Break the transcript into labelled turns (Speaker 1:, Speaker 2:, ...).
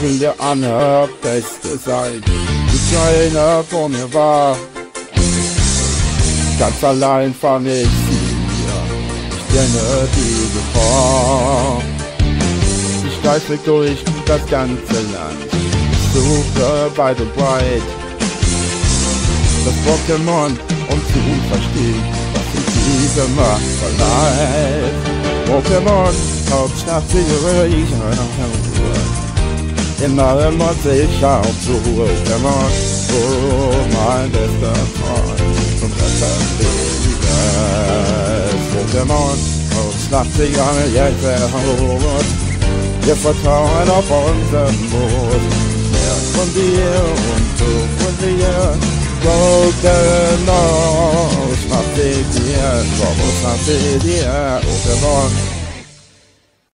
Speaker 1: will der allerbeste sein, wie keiner vor mir war. Ganz allein fand ich sie, ich kenne die Gefahr. Ich streife durch das ganze Land, suche weit und breit das Pokémon, um zu verstehen, was ich diese Macht verleiht. Pokémon, Hauptstadt, ich En närmar sig ett kampfrågan Och the bästa far som detta livet. Frågan har och snattigare hjälper han the Jag får ta en av fonden mot Jag funderar om tuffunderar Broken och snattig igen, var vår snattig igen och det var